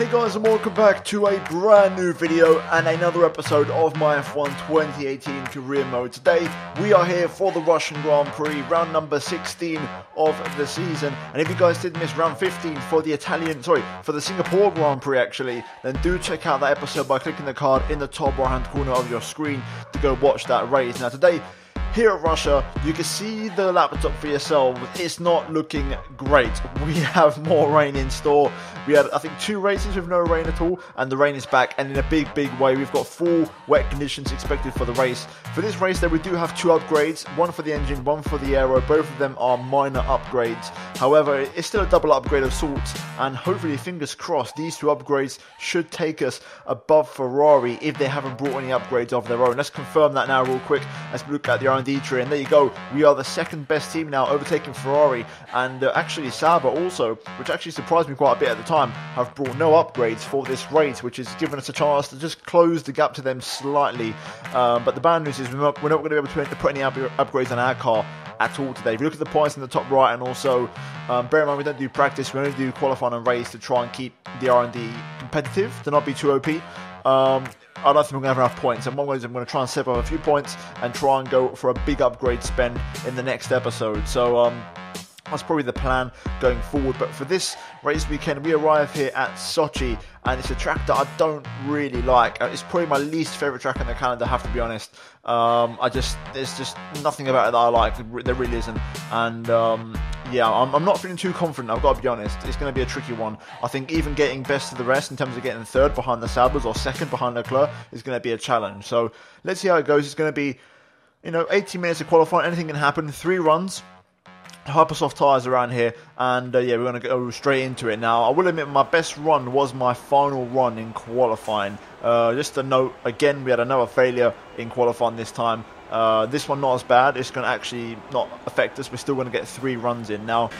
Hey guys and welcome back to a brand new video and another episode of my F1 2018 career mode. Today we are here for the Russian Grand Prix, round number 16 of the season. And if you guys did miss round 15 for the Italian, sorry, for the Singapore Grand Prix actually, then do check out that episode by clicking the card in the top right hand corner of your screen to go watch that race. Now today here at Russia, you can see the laptop for yourself. It's not looking great. We have more rain in store. We had, I think, two races with no rain at all, and the rain is back, and in a big, big way. We've got full wet conditions expected for the race. For this race, though, we do have two upgrades one for the engine, one for the aero. Both of them are minor upgrades. However, it's still a double upgrade of sorts, and hopefully, fingers crossed, these two upgrades should take us above Ferrari if they haven't brought any upgrades of their own. Let's confirm that now, real quick. Let's look at the And there you go. We are the second best team now, overtaking Ferrari, and uh, actually Sauber also, which actually surprised me quite a bit at the time, have brought no upgrades for this race, which has given us a chance to just close the gap to them slightly. Um, but the bad news is we're not, not going to be able to put any up- upgrades on our car at all today. If you look at the points in the top right, and also um, bear in mind we don't do practice, we only do qualifying and race to try and keep the R&D competitive, to not be too OP. Um, I don't think we're going to have enough points. And one is I'm going to try and save up a few points and try and go for a big upgrade spend in the next episode. So, um, that's probably the plan going forward. But for this race weekend, we arrive here at Sochi, and it's a track that I don't really like. Uh, It's probably my least favorite track on the calendar. I have to be honest. Um, I just there's just nothing about it that I like. There really isn't. And um, yeah, I'm, I'm not feeling too confident. I've got to be honest. It's going to be a tricky one. I think even getting best of the rest in terms of getting third behind the Saubers or second behind Leclerc is going to be a challenge. So let's see how it goes. It's going to be you know 80 minutes of qualifying. Anything can happen. Three runs hyper-soft tyres around here and uh, yeah we're going to go straight into it now I will admit my best run was my final run in qualifying uh, just a note again we had another failure in qualifying this time uh, this one not as bad it's going to actually not affect us we're still going to get three runs in now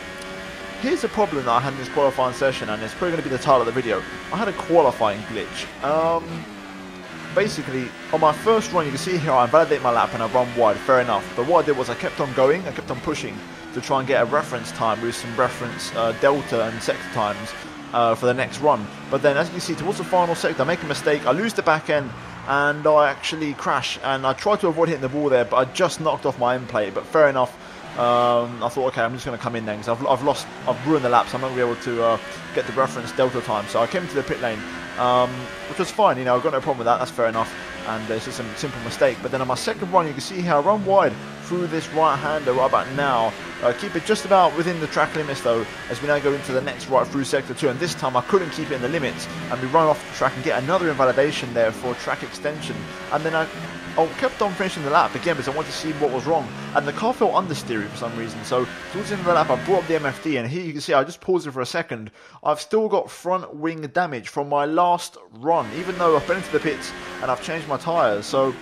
Here's a problem that I had in this qualifying session, and it's probably going to be the title of the video. I had a qualifying glitch. Um, basically, on my first run, you can see here I invalidate my lap and I run wide, fair enough. But what I did was I kept on going, I kept on pushing to try and get a reference time with some reference uh, delta and sector times uh, for the next run. But then, as you can see, towards the final sector, I make a mistake, I lose the back end, and I actually crash. And I tried to avoid hitting the ball there, but I just knocked off my end plate. But fair enough. Um, I thought, okay, I'm just going to come in then because I've, I've lost, I've ruined the lap, so I'm not going to be able to uh, get the reference delta time. So I came to the pit lane, um, which was fine. You know, I've got no problem with that. That's fair enough. And it's just a simple mistake. But then on my second run, you can see how I run wide through this right-hander right about now. Uh, keep it just about within the track limits though, as we now go into the next right through sector two. And this time I couldn't keep it in the limits, and we run off the track and get another invalidation there for track extension. And then I I kept on finishing the lap again because I wanted to see what was wrong. And the car felt understeery for some reason. So towards the end of the lap, I brought up the MFD, and here you can see I just paused it for a second. I've still got front wing damage from my last run, even though I've been into the pits and I've changed my tyres. So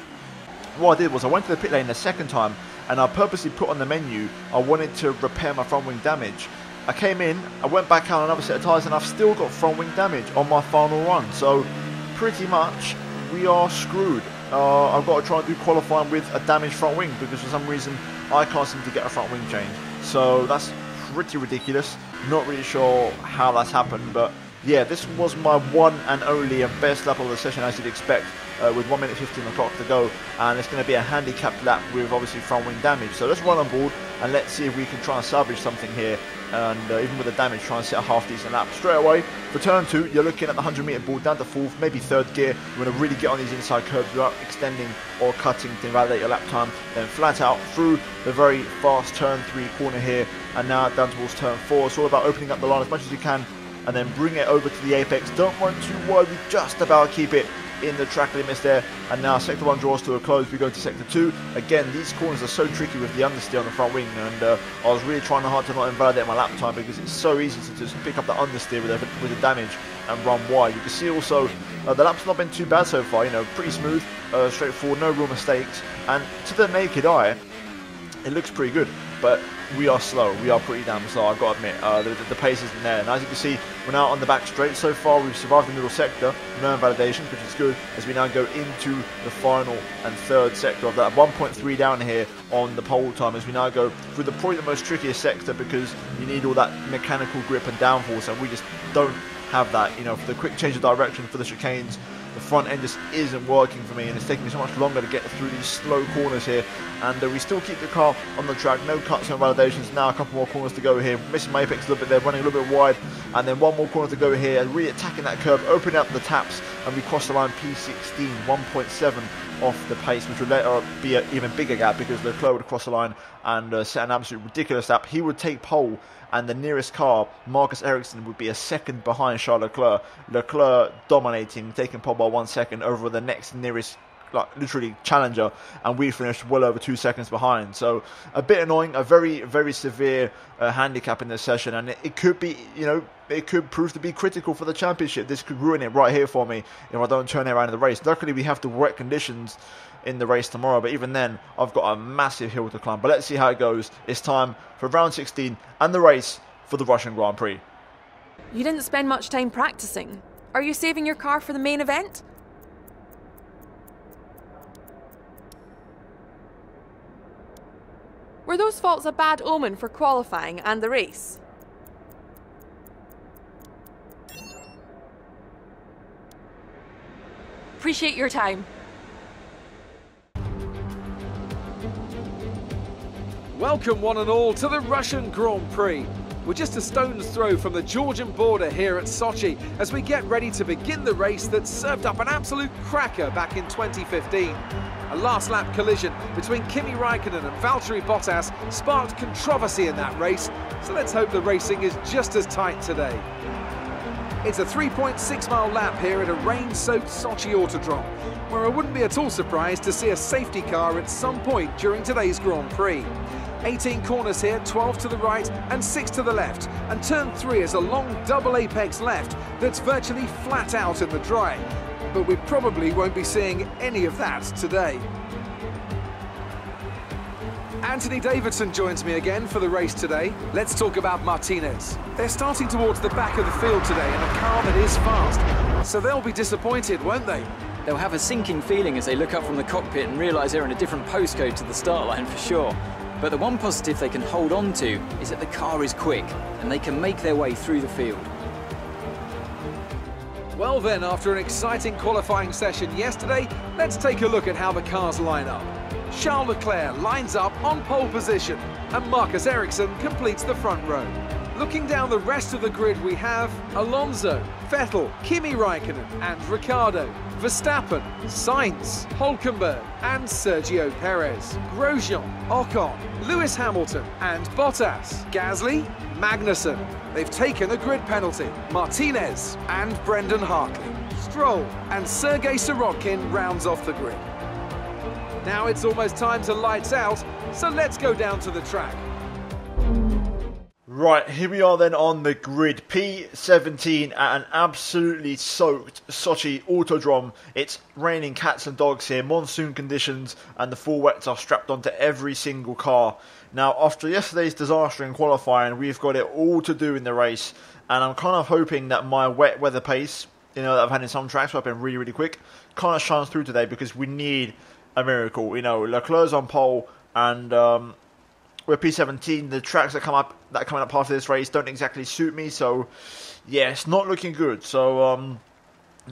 what I did was I went to the pit lane the second time, and I purposely put on the menu I wanted to repair my front wing damage. I came in, I went back out on another set of tyres, and I've still got front wing damage on my final run. So pretty much we are screwed. Uh, I've got to try and do qualifying with a damaged front wing because for some reason I can't seem to get a front wing change. So that's pretty ridiculous. Not really sure how that's happened, but yeah, this was my one and only and best lap of the session as you'd expect. Uh, with 1 minute 15 o'clock to go, and it's going to be a handicapped lap with obviously front wing damage. So let's run on board and let's see if we can try and salvage something here. And uh, even with the damage, try and set a half decent lap straight away. For turn two, you're looking at the 100 meter board down to fourth, maybe third gear. You want to really get on these inside curves without extending or cutting to invalidate your lap time. Then flat out through the very fast turn three corner here, and now down towards turn four. It's all about opening up the line as much as you can and then bring it over to the apex. Don't run too wide, we just about keep it in the track limits there. And now sector one draws to a close. We go to sector two. Again, these corners are so tricky with the understeer on the front wing, and uh, I was really trying hard to not invalidate my lap time because it's so easy to just pick up the understeer with the, with the damage and run wide. You can see also uh, the lap's not been too bad so far. You know, pretty smooth, uh, straightforward, no real mistakes, and to the naked eye, it looks pretty good. But we are slow. We are pretty damn slow. I've got to admit, uh, the, the, pace isn't there. And as you can see, we're now on the back straight. So far, we've survived the middle sector, no invalidations, which is good. As we now go into the final and third sector of that, 1.3 down here on the pole time. As we now go through the probably the most trickiest sector because you need all that mechanical grip and downforce, and we just don't have that. You know, for the quick change of direction for the chicanes, the front end just isn't working for me and it's taking me so much longer to get through these slow corners here. And uh, we still keep the car on the track. No cuts and validations. Now a couple more corners to go here. Missing my apex a little bit there running a little bit wide. And then one more corner to go here and really attacking that curve opening up the taps and we cross the line P16 1.7 off the pace, which would let her be an even bigger gap because Leclerc would cross the line and uh, set an absolute ridiculous lap. He would take pole and the nearest car, Marcus Ericsson, would be a second behind Charles Leclerc. Leclerc dominating, taking pole by one second over the next nearest like literally challenger, and we finished well over two seconds behind. So a bit annoying, a very very severe uh, handicap in this session, and it, it, could be you know it could prove to be critical for the championship. This could ruin it right here for me if I don't turn it around in the race. Luckily, we have the wet conditions in the race tomorrow, but even then, I've got a massive hill to climb. But let's see how it goes. It's time for round 16 and the race for the Russian Grand Prix. You didn't spend much time practicing. Are you saving your car for the main event? Were those faults a bad omen for qualifying and the race? Appreciate your time. Welcome one and all to the Russian Grand Prix. We're just a stone's throw from the Georgian border here at Sochi as we get ready to begin the race that served up an absolute cracker back in 2015. A last lap collision between Kimi Raikkonen and Valtteri Bottas sparked controversy in that race, so let's hope the racing is just as tight today. It's a 3.6 mile lap here at a rain-soaked Sochi Autodrome, where I wouldn't be at all surprised to see a safety car at some point during today's Grand Prix. 18 corners here, 12 to the right and 6 to the left. And turn 3 is a long double apex left that's virtually flat out in the dry. But we probably won't be seeing any of that today. Anthony Davidson joins me again for the race today. Let's talk about Martinez. They're starting towards the back of the field today in a car that is fast. So they'll be disappointed, won't they? They'll have a sinking feeling as they look up from the cockpit and realise they're in a different postcode to the start line for sure. But the one positive they can hold on to is that the car is quick and they can make their way through the field. Well then, after an exciting qualifying session yesterday, let's take a look at how the cars line up. Charles Leclerc lines up on pole position and Marcus Ericsson completes the front row. Looking down the rest of the grid we have Alonso, Vettel, Kimi Raikkonen and Ricciardo, Verstappen, Sainz, Hulkenberg and Sergio Perez, Grosjean, Ocon, Lewis Hamilton and Bottas, Gasly, Magnussen. They've taken a grid penalty, Martinez and Brendan Hartley, Stroll and Sergei Sirotkin rounds off the grid. Now it's almost time to lights out, so let's go down to the track. Right, here we are then on the grid. P17 at an absolutely soaked Sochi Autodrome. It's raining cats and dogs here, monsoon conditions, and the full wets are strapped onto every single car. Now, after yesterday's disaster in qualifying, we've got it all to do in the race, and I'm kind of hoping that my wet weather pace, you know, that I've had in some tracks where I've been really, really quick, kind of shines through today because we need a miracle. You know, Leclerc's on pole, and um, we're P17. The tracks that come up that are coming up after this race don't exactly suit me, so yeah, it's not looking good. So um,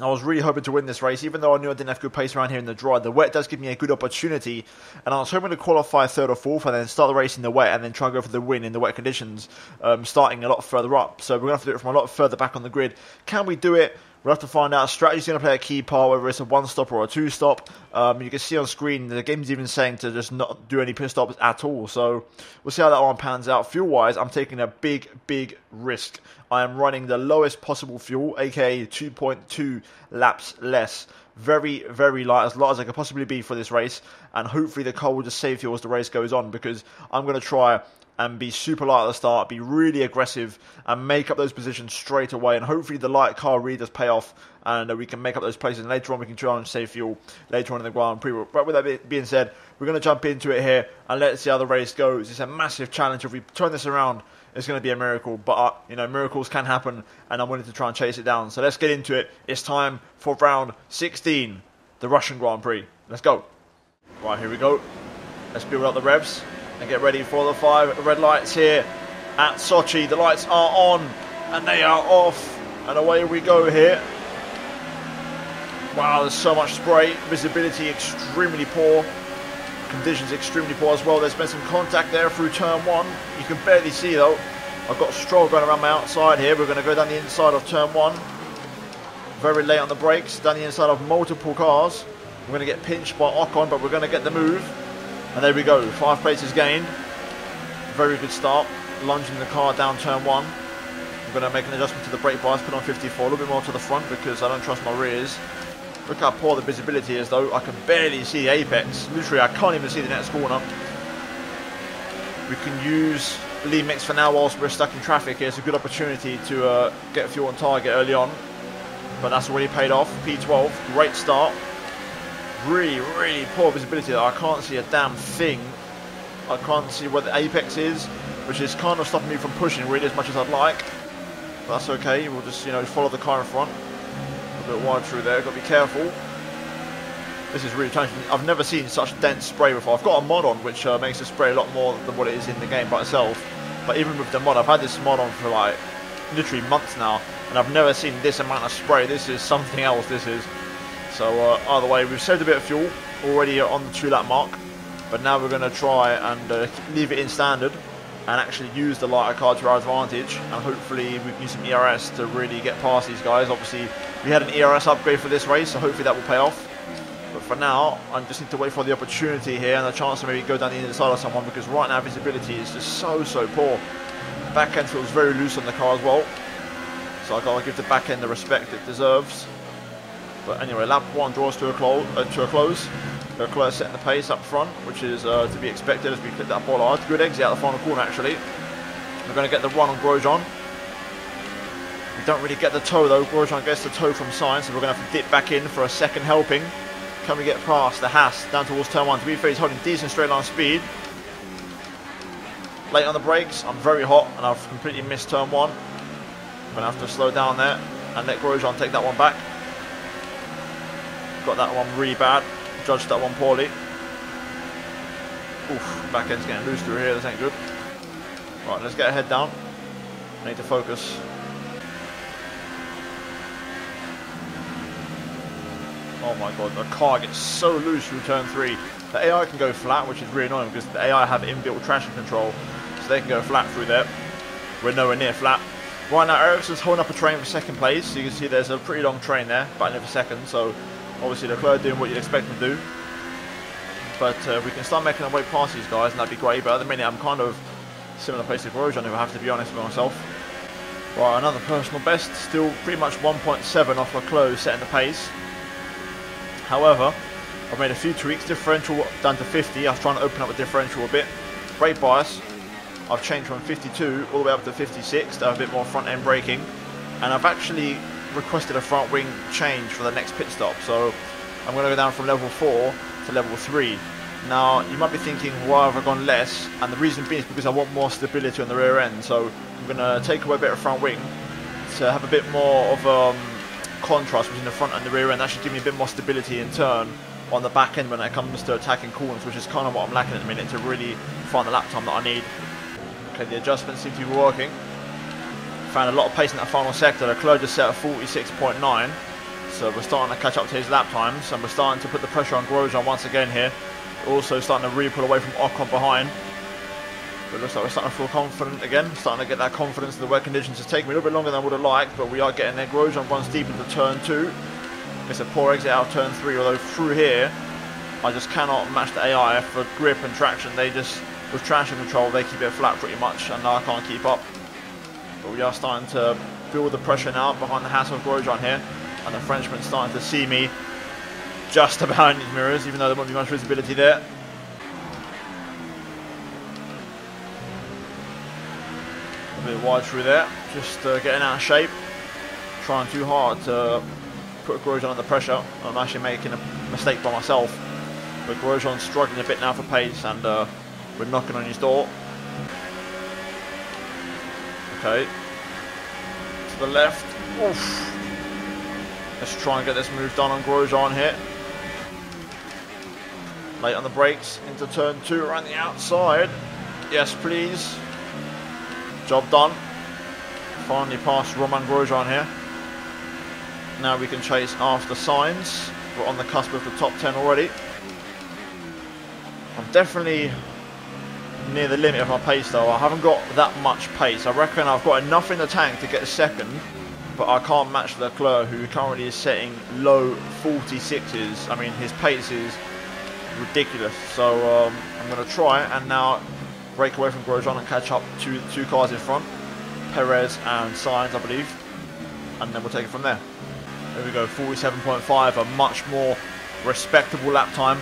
I was really hoping to win this race, even though I knew I didn't have good pace around here in the dry. The wet does give me a good opportunity, and I was hoping to qualify third or fourth, and then start the race in the wet, and then try and go for the win in the wet conditions, um, starting a lot further up. So we're gonna have to do it from a lot further back on the grid. Can we do it? We'll have to find out. Strategy's going to play a key part, whether it's a one stop or a two stop. Um, you can see on screen the game's even saying to just not do any pit stops at all. So we'll see how that one pans out. Fuel wise, I'm taking a big, big risk. I am running the lowest possible fuel, aka 2.2 laps less. Very, very light, as light as I could possibly be for this race. And hopefully the car will just save fuel as the race goes on because I'm going to try and be super light at the start, be really aggressive, and make up those positions straight away. And hopefully, the light car really does pay off, and uh, we can make up those places. And later on, we can try and save fuel later on in the Grand Prix. But with that being said, we're going to jump into it here and let's see how the race goes. It's a massive challenge. If we turn this around, it's going to be a miracle. But uh, you know, miracles can happen, and I'm willing to try and chase it down. So let's get into it. It's time for round 16, the Russian Grand Prix. Let's go. Right, here we go. Let's build up the revs and get ready for the five red lights here at Sochi. The lights are on and they are off. And away we go here. Wow, there's so much spray. Visibility extremely poor. Conditions extremely poor as well. There's been some contact there through turn one. You can barely see though. I've got Stroll going around my outside here. We're going to go down the inside of turn one. Very late on the brakes. Down the inside of multiple cars. We're going to get pinched by Ocon, but we're going to get the move. And there we go. Five places gained. Very good start. Lunging the car down turn one. I'm going to make an adjustment to the brake bias, put on 54, a little bit more to the front because I don't trust my rears. Look how poor the visibility is though. I can barely see the apex. Literally, I can't even see the next corner. We can use lean mix for now whilst we're stuck in traffic. It's a good opportunity to uh, get fuel on target early on. But that's already paid off. P12, great start. Really, really poor visibility. I can't see a damn thing. I can't see where the apex is, which is kind of stopping me from pushing really as much as I'd like. But that's okay. We'll just, you know, follow the car in front. A bit wide through there. Got to be careful. This is really challenging. I've never seen such dense spray before. I've got a mod on which uh, makes the spray a lot more than what it is in the game by itself. But even with the mod, I've had this mod on for like literally months now, and I've never seen this amount of spray. This is something else. This is. So uh, either way, we've saved a bit of fuel already on the two lap mark, but now we're going to try and uh, leave it in standard and actually use the lighter car to our advantage and hopefully we can use some ERS to really get past these guys. Obviously we had an ERS upgrade for this race so hopefully that will pay off. But for now I just need to wait for the opportunity here and a chance to maybe go down the inside of someone because right now visibility is just so so poor. Back end feels very loose on the car as well. So I gotta give the back end the respect it deserves. But anyway, lap one draws to a, clo uh, to a close. Leclerc setting the pace up front, which is uh, to be expected as we clip that bollard. Good exit out the final corner, actually. We're going to get the run on Grosjean. We don't really get the toe, though. Grosjean gets the toe from Sainz, so we're going to have to dip back in for a second helping. Can we get past the Haas down towards turn one? To be fair, he's holding decent straight line speed. Late on the brakes. I'm very hot, and I've completely missed turn one. I'm going to have to slow down there and let Grosjean take that one back. Got that one really bad judged that one poorly. Oof, back end's getting loose through here, this ain't good. Right, let's get a head down. I need to focus. Oh my god, the car gets so loose through turn 3. The AI can go flat, which is really annoying because the AI have inbuilt traction control, so they can go flat through there. We're nowhere near flat. Right now, Ericsson's holding up a train for second place. You can see there's a pretty long train there, battling for second, so Obviously the Leclerc doing what you'd expect them to do. But uh, we can start making our way past these guys and that'd be great. But at the minute I'm kind of similar place to Grosjean if I have to be honest with myself. Right, another personal best. Still pretty much 1.7 off Leclerc setting the pace. However, I've made a few tweaks. Differential down to 50. I was trying to open up the differential a bit. Brake bias. I've changed from 52 all the way up to 56 to have a bit more front end braking. And I've actually requested a front wing change for the next pit stop. So I'm going to go down from level 4 to level 3. Now, you might be thinking, why have I gone less? And the reason being is because I want more stability on the rear end. So I'm going to take away a bit of front wing to have a bit more of um, contrast between the front and the rear end. That should give me a bit more stability in turn on the back end when it comes to attacking corners, which is kind of what I'm lacking at the minute to really find the lap time that I need. Okay, the adjustments seem to be working found a lot of pace in that final sector. Leclerc just set a 46.9. So we're starting to catch up to his lap times and we're starting to put the pressure on Grosjean once again here. Also starting to really pull away from Ocon behind. But looks like we're starting to feel confident again. Starting to get that confidence in the wet conditions. It's taking me a little bit longer than I would have liked, but we are getting there. Grosjean runs deep into turn two. It's a poor exit out of turn three, although through here, I just cannot match the AI for grip and traction. They just, with traction control, they keep it flat pretty much, and I can't keep up. But we are starting to build the pressure now behind the Haas of Grosjean here. And the Frenchman's starting to see me just about in his mirrors, even though there won't be much visibility there. A bit wide through there, just uh, getting out of shape. Trying too hard to put Grosjean under pressure. I'm actually making a mistake by myself. But Grosjean's struggling a bit now for pace and uh, we're knocking on his door. Okay. To the left. Oof. Let's try and get this move done on Grosjean here. Late on the brakes into turn two around the outside. Yes, please. Job done. Finally past Romain Grosjean here. Now we can chase after Sainz. We're on the cusp of the top 10 already. I'm definitely near the limit of my pace though. I haven't got that much pace. I reckon I've got enough in the tank to get a second, but I can't match Leclerc who currently is setting low 46s. I mean his pace is ridiculous. So um, I'm going to try and now break away from Grosjean and catch up to two cars in front. Perez and Sainz I believe. And then we'll take it from there. There we go, 47.5, a much more respectable lap time.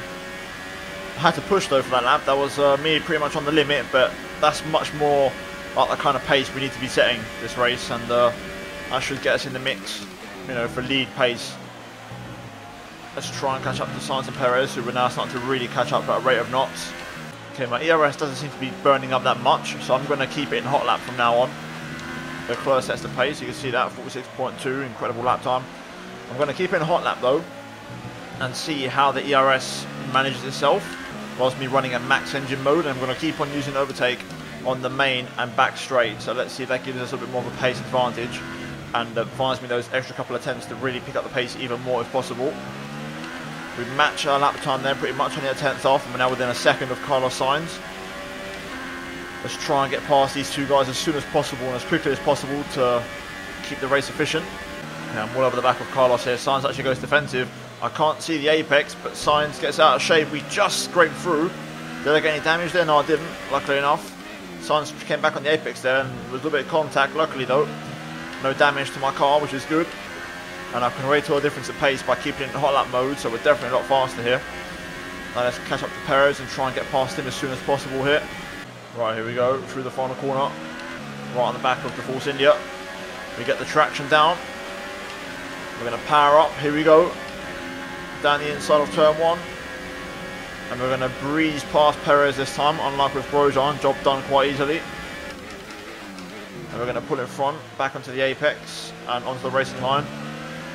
Had to push though for that lap. That was uh, me pretty much on the limit, but that's much more like the kind of pace we need to be setting this race, and uh, that should get us in the mix, you know, for lead pace. Let's try and catch up to Sainz and Perez, who we're now starting to really catch up at a rate of knots. Okay, my ERS doesn't seem to be burning up that much, so I'm going to keep it in hot lap from now on. The Leclerc sets the pace, you can see that, 46.2, incredible lap time. I'm going to keep it in hot lap though, and see how the ERS manages itself whilst me running a max engine mode. And I'm going to keep on using overtake on the main and back straight. So let's see if that gives us a bit more of a pace advantage and finds me those extra couple of attempts to really pick up the pace even more if possible. We match our lap time there pretty much on the tenth off and we're now within a second of Carlos Sainz. Let's try and get past these two guys as soon as possible and as quickly as possible to keep the race efficient. I'm all over the back of Carlos here. Sainz actually goes defensive. I can't see the apex, but Sainz gets out of shape. We just scraped through. Did I get any damage there? No, I didn't, luckily enough. Sainz came back on the apex there and was a little bit of contact. Luckily, though, no damage to my car, which is good. And I can rate to a difference of pace by keeping it in hot lap mode, so we're definitely a lot faster here. Now let's catch up to Perez and try and get past him as soon as possible here. Right, here we go, through the final corner. Right on the back of the Force India. We get the traction down. We're going to power up, here we go down the inside of turn one. And we're going to breeze past Perez this time, unlike with Grosjean, job done quite easily. And we're going to pull in front, back onto the apex and onto the racing line.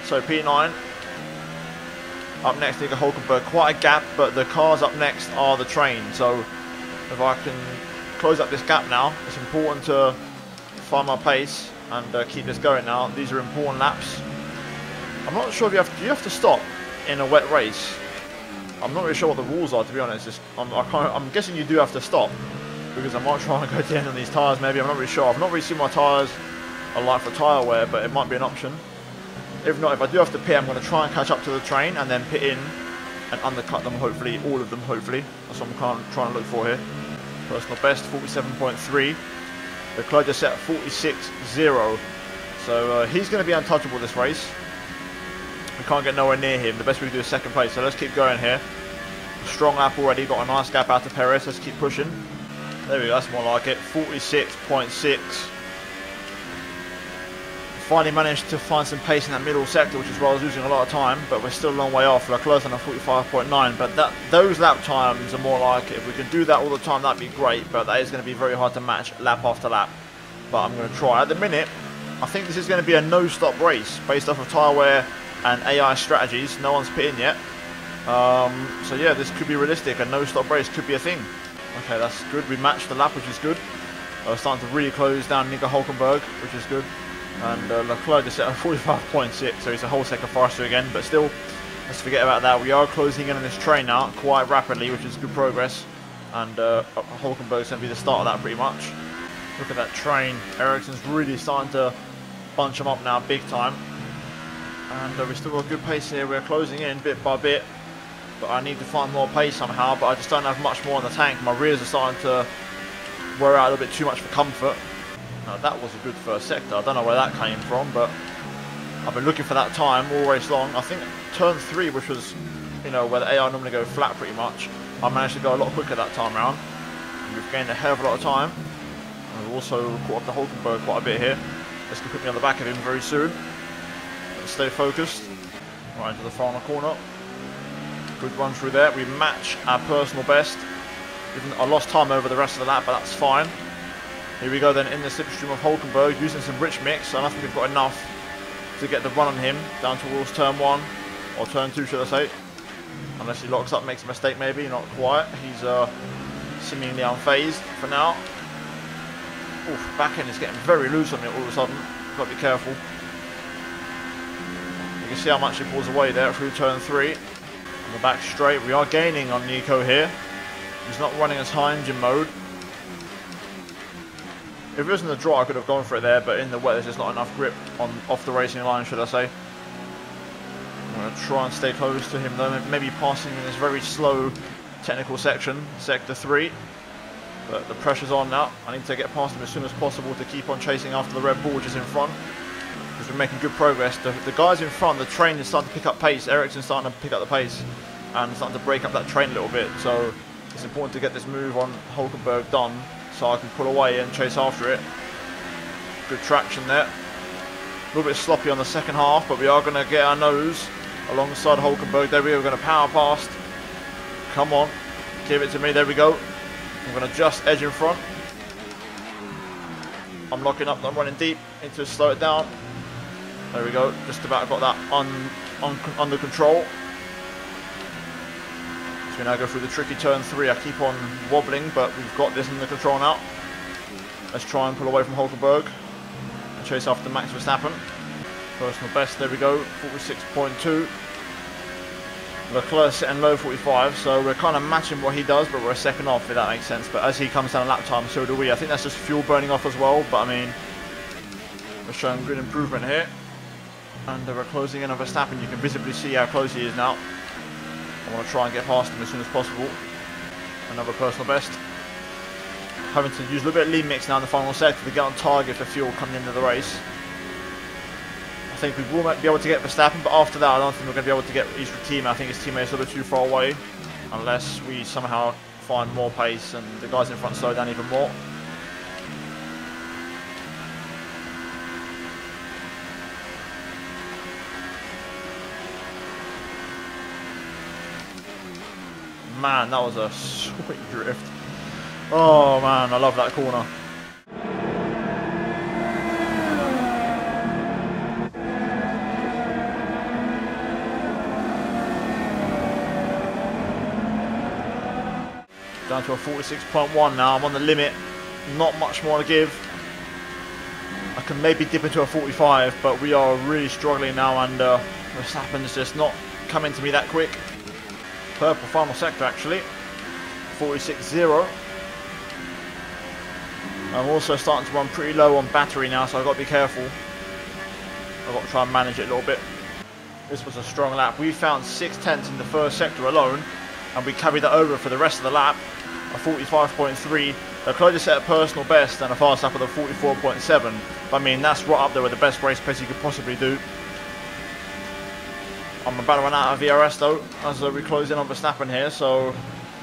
So P9, up next Nico Hulkenberg, quite a gap, but the cars up next are the train. So if I can close up this gap now, it's important to find my pace and uh, keep this going now. These are important laps. I'm not sure if you have to, you have to stop in a wet race. I'm not really sure what the rules are, to be honest. I'm, I am guessing you do have to stop because I might try and go end on these tyres. Maybe I'm not really sure. I've not really seen my tyres aligned for tyre wear, but it might be an option. If not, if I do have to pit, I'm going to try and catch up to the train and then pit in and undercut them. Hopefully, all of them. Hopefully, that's what I'm trying to look for here. Personal best 47.3. The just set 46.0. So uh, he's going to be untouchable this race. Can't get nowhere near him. The best we can do is second place. So let's keep going here. Strong lap already. Got a nice gap out to Perez. Let's keep pushing. There we go. That's more like it. 46.6. Finally managed to find some pace in that middle sector, which is why I was losing a lot of time, but we're still a long way off. We're close on a 45.9, but that those lap times are more like if we can do that all the time, that'd be great, but that is going to be very hard to match lap after lap. But I'm going to try. At the minute, I think this is going to be a no-stop race based off of tyre wear and AI strategies. No one's put in yet. Um, so yeah, this could be realistic. A no-stop race could be a thing. Okay, that's good. We matched the lap, which is good. Uh, starting to really close down Nico Hulkenberg, which is good. And uh, Leclerc is at 45.6, so he's a whole second faster again. But still, let's forget about that. We are closing in on this train now quite rapidly, which is good progress. And uh, Hulkenberg's going to be the start of that pretty much. Look at that train. Ericsson's really starting to bunch them up now big time. And uh, we've still got good pace here. We're closing in bit by bit. But I need to find more pace somehow. But I just don't have much more in the tank. My rears are starting to wear out a little bit too much for comfort. Now, that was a good first sector. I don't know where that came from. But I've been looking for that time all race long. I think turn three, which was, you know, where the AI normally go flat pretty much. I managed to go a lot quicker that time round. We've gained a hell of a lot of time. We've also caught up the Hulkenberg quite a bit here. This can put me on the back of him very soon stay focused. Right into the final corner. Good run through there. We match our personal best. I lost time over the rest of the lap, but that's fine. Here we go then in the slipstream of Hulkenberg, using some rich mix. and I think we've got enough to get the run on him down towards turn one, or turn two, should I say. Unless he locks up, makes a mistake maybe, not quite. He's uh, seemingly unfazed for now. Oof, back end is getting very loose on me all of a sudden. Got to be careful You can see how much he pulls away there through turn three. On the back straight, we are gaining on Nico here. He's not running as high engine mode. If it wasn't a draw, I could have gone for it there, but in the wet, there's just not enough grip on off the racing line, should I say. I'm going to try and stay close to him, though, maybe passing in this very slow technical section, sector 3. But the pressure's on now. I need to get past him as soon as possible to keep on chasing after the Red which is in front. We're making good progress. The, the, guys in front, the train is starting to pick up pace. Ericsson's starting to pick up the pace and starting to break up that train a little bit. So it's important to get this move on Hulkenberg done so I can pull away and chase after it. Good traction there. A little bit sloppy on the second half, but we are going to get our nose alongside Hulkenberg. There we go. We're going to power past. Come on. Give it to me. There we go. I'm going to just edge in front. I'm locking up. I'm running deep. Into to slow it down. There we go. Just about got that on, on under control we now go through the tricky turn three. I keep on wobbling, but we've got this under control now. Let's try and pull away from Hulkenberg and chase after Max Verstappen. Personal best, there we go, 46.2. Leclerc sitting low 45, so we're kind of matching what he does, but we're a second off, if that makes sense. But as he comes down lap time, so do we. I think that's just fuel burning off as well, but I mean, we're showing good improvement here. And we're closing in on Verstappen. You can visibly see how close he is now. I want to try and get past him as soon as possible. Another personal best. Having to use a little bit of lean mix now in the final sector to get on target for fuel coming into the race. I think we will be able to get Verstappen, but after that I don't think we're going to be able to get his team. I think his teammates are a little too far away, unless we somehow find more pace and the guys in front slow down even more. Man, that was a sweet drift. Oh man, I love that corner. Down to a 46.1 now, I'm on the limit, not much more to give. I can maybe dip into a 45, but we are really struggling now and uh, Verstappen's just not coming to me that quick purple final sector actually. 46-0. I'm also starting to run pretty low on battery now, so I've got to be careful. I've got to try and manage it a little bit. This was a strong lap. We found six tenths in the first sector alone, and we carried that over for the rest of the lap. A 45.3. The closest set a personal best and a fast lap of the 44.7. I mean, that's right up there with the best race pace you could possibly do. I'm about to run out of ERS though, as we close in on Verstappen here, so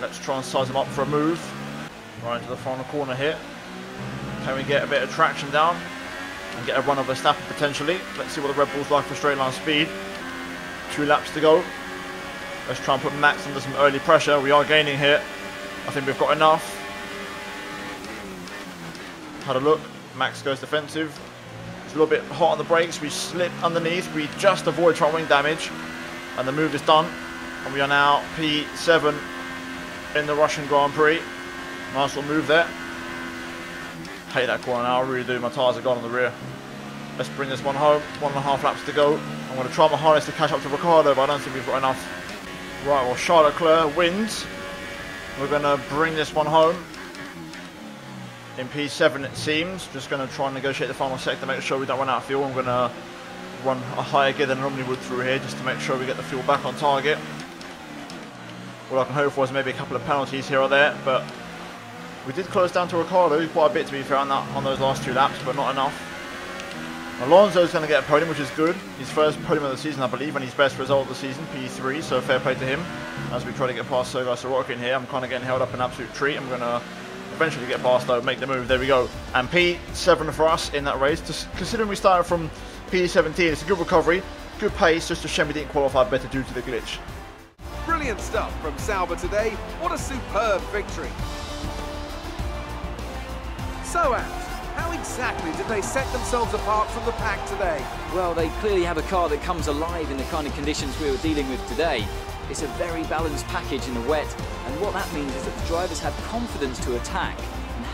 let's try and size him up for a move. Right into the final corner here. Can we get a bit of traction down and get a run of Verstappen potentially? Let's see what the Red Bull's like for straight line speed. Two laps to go. Let's try and put Max under some early pressure. We are gaining here. I think we've got enough. Had a look. Max goes defensive. It's a little bit hot on the brakes. We slip underneath. We just avoid front wing damage. And the move is done. And we are now P7 in the Russian Grand Prix. Nice little move there. Hate that corner now, I really do. My tyres are gone on the rear. Let's bring this one home. One and a half laps to go. I'm going to try my hardest to catch up to Ricciardo, but I don't think we've got enough. Right, well, Charles Leclerc wins. We're going to bring this one home. In P7 it seems. Just going to try and negotiate the final sector, make sure we don't run out of fuel. I'm going to run a higher gear than I normally would through here just to make sure we get the fuel back on target. All I can hope for is maybe a couple of penalties here or there, but we did close down to Ricciardo quite a bit to be fair on that on those last two laps, but not enough. Alonso's going to get a podium, which is good. His first podium of the season, I believe, and his best result of the season, P3, so fair play to him. As we try to get past Sergei Sirotkin here, I'm kind of getting held up an absolute treat. I'm going to eventually get past though, make the move, there we go. And P7 for us in that race, just considering we started from P17. It's a good recovery, good pace, just a shame we didn't qualify better due to the glitch. Brilliant stuff from Sauber today. What a superb victory. So, Ant, how exactly did they set themselves apart from the pack today? Well, they clearly have a car that comes alive in the kind of conditions we were dealing with today. It's a very balanced package in the wet, and what that means is that the drivers have confidence to attack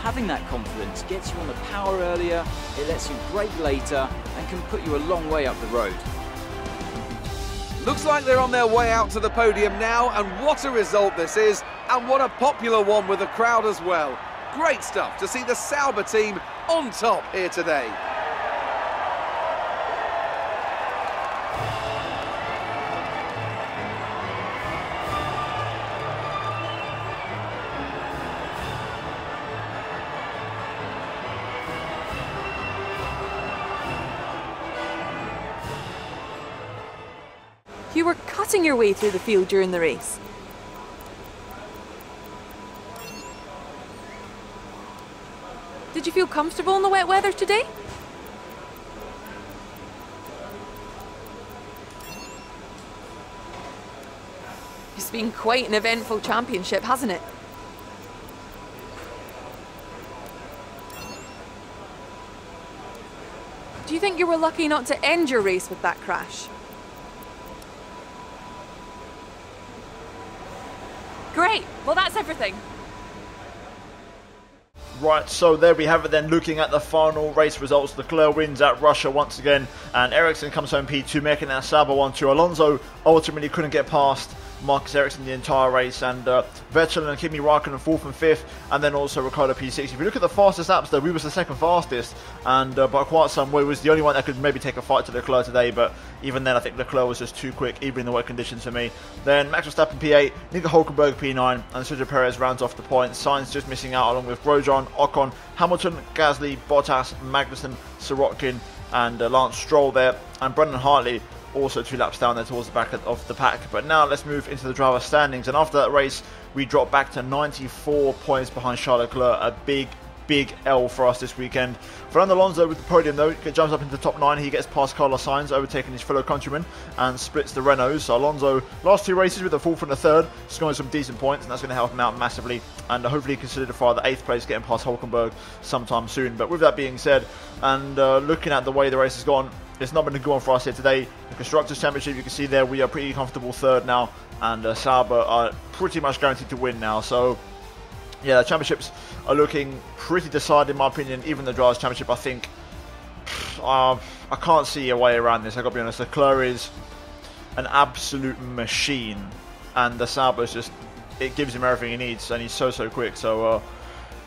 having that confidence gets you on the power earlier, it lets you brake later, and can put you a long way up the road. Looks like they're on their way out to the podium now, and what a result this is, and what a popular one with the crowd as well. Great stuff to see the Sauber team on top here today. You were cutting your way through the field during the race. Did you feel comfortable in the wet weather today? It's been quite an eventful championship, hasn't it? Do you think you were lucky not to end your race with that crash? Great. Well, that's everything. Right, so there we have it then, looking at the final race results. Leclerc wins at Russia once again, and Ericsson comes home P2, making that Sauber 1-2. Alonso ultimately couldn't get past Marcus Ericsson the entire race, and uh, Vettel and Kimi Raikkonen fourth and fifth, and then also Ricciardo P6. If you look at the fastest laps, though, we was the second fastest, and uh, by quite some way was the only one that could maybe take a fight to Leclerc today. But even then, I think Leclerc was just too quick, even in the wet conditions for me. Then Max Verstappen P8, Nico Hulkenberg P9, and Sergio Perez rounds off the points. Sainz just missing out along with Grosjean, Ocon, Hamilton, Gasly, Bottas, Magnussen, Sirotkin, and uh, Lance Stroll there, and Brendan Hartley also two laps down there towards the back of the pack. But now let's move into the driver standings. And after that race, we dropped back to 94 points behind Charles Leclerc. A big, big L for us this weekend. Fernando Alonso with the podium though, jumps up into the top nine. He gets past Carlos Sainz, overtaking his fellow countryman, and splits the Renaults. So Alonso, last two races with a fourth and a third, scoring some decent points, and that's going to help him out massively. And hopefully he can solidify the eighth place, getting past Hulkenberg sometime soon. But with that being said, and uh, looking at the way the race has gone, it's not been a good one for us here today. The Constructors' Championship, you can see there, we are pretty comfortable third now, and uh, Sauber are pretty much guaranteed to win now. So, yeah, the championships are looking pretty decided, in my opinion. Even the Drivers' Championship, I think, uh, I can't see a way around this, i got to be honest. Leclerc is an absolute machine, and the Sauber is just, it gives him everything he needs, and he's so, so quick. So, uh,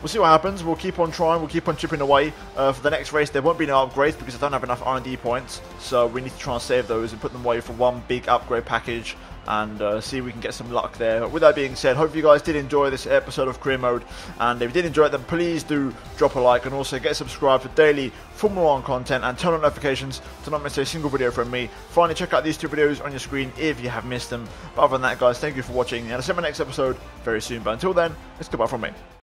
we'll see what happens. We'll keep on trying. We'll keep on chipping away. Uh, for the next race, there won't be no upgrades because I don't have enough R&D points. So we need to try and save those and put them away for one big upgrade package and uh, see if we can get some luck there. With that being said, hope you guys did enjoy this episode of Career Mode. And if you did enjoy it, then please do drop a like and also get subscribed for daily Formula One content and turn on notifications to not miss a single video from me. Finally, check out these two videos on your screen if you have missed them. But other than that, guys, thank you for watching. And I'll see you in my next episode very soon. But until then, it's goodbye from me.